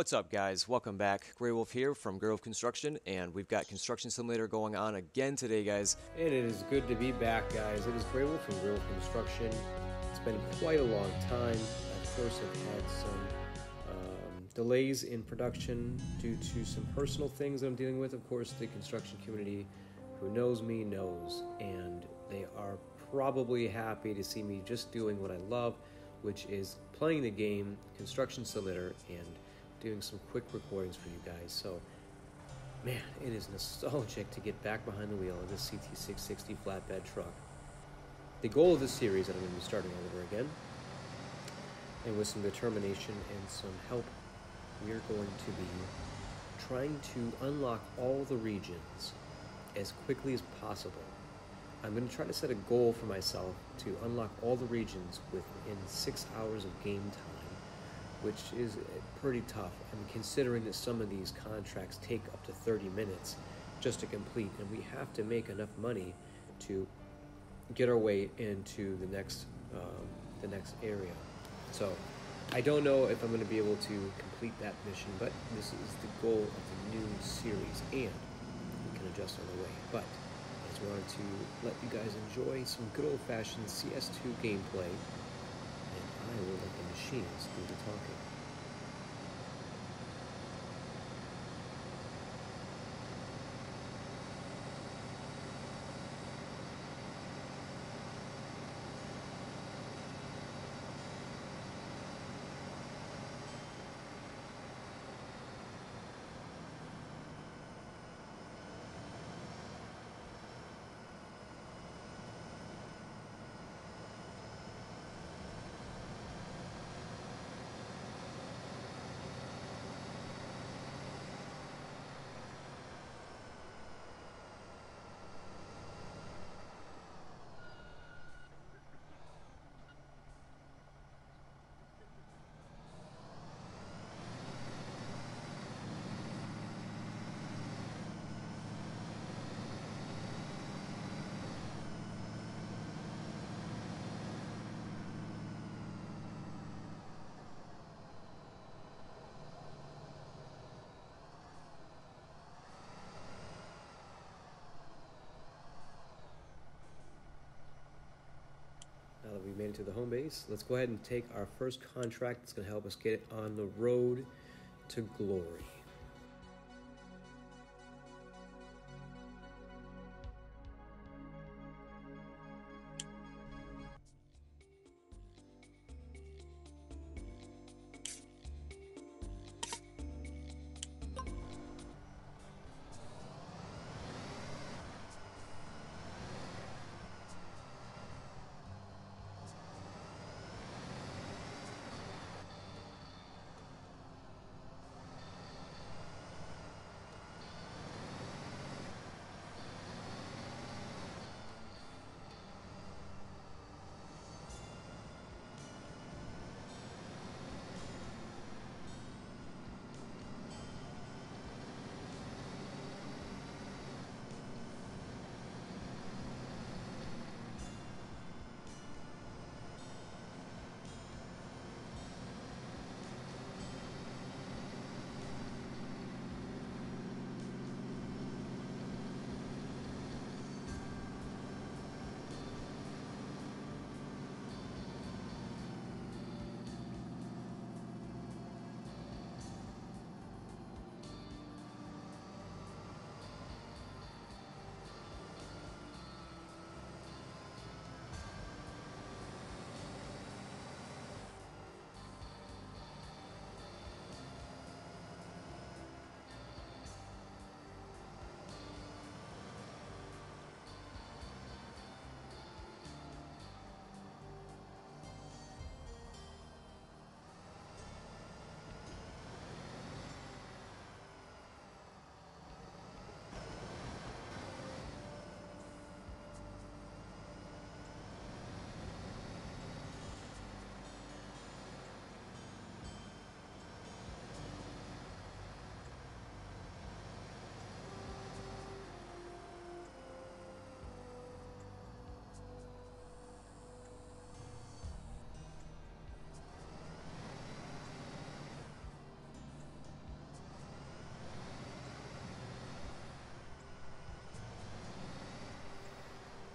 What's up, guys? Welcome back. Grey Wolf here from Grove Construction, and we've got Construction Simulator going on again today, guys. And it is good to be back, guys. It is Grey Wolf from Grove Construction. It's been quite a long time. Of course, I've had some um, delays in production due to some personal things that I'm dealing with. Of course, the construction community who knows me knows, and they are probably happy to see me just doing what I love, which is playing the game Construction Simulator and doing some quick recordings for you guys. So, man, it is nostalgic to get back behind the wheel of this CT660 flatbed truck. The goal of this series that I'm going to be starting all over again, and with some determination and some help, we are going to be trying to unlock all the regions as quickly as possible. I'm going to try to set a goal for myself to unlock all the regions within six hours of game time, which is pretty tough. I'm considering that some of these contracts take up to 30 minutes just to complete, and we have to make enough money to get our way into the next um, the next area. So I don't know if I'm going to be able to complete that mission, but this is the goal of the new series, and we can adjust on the way. But I just wanted to let you guys enjoy some good old-fashioned CS2 gameplay, I will the machines do the talking. To the home base, let's go ahead and take our first contract that's going to help us get on the road to glory.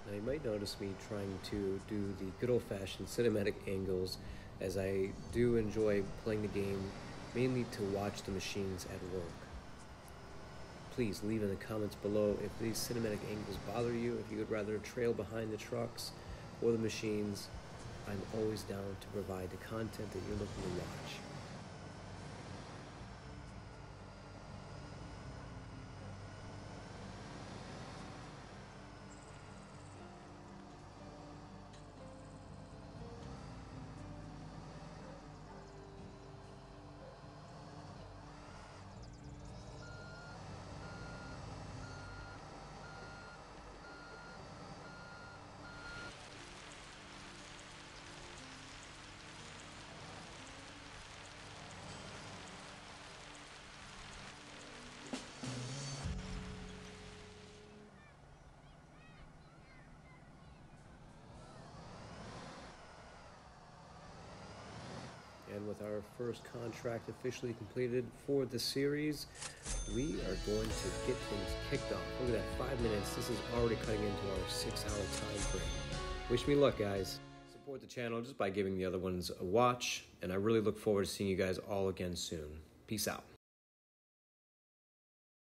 Now you might notice me trying to do the good old-fashioned cinematic angles as I do enjoy playing the game mainly to watch the machines at work. Please leave in the comments below if these cinematic angles bother you, if you would rather trail behind the trucks or the machines. I'm always down to provide the content that you're looking to watch. And with our first contract officially completed for the series, we are going to get things kicked off. Look at that, five minutes. This is already cutting into our six hour time frame. Wish me luck, guys. Support the channel just by giving the other ones a watch, and I really look forward to seeing you guys all again soon. Peace out.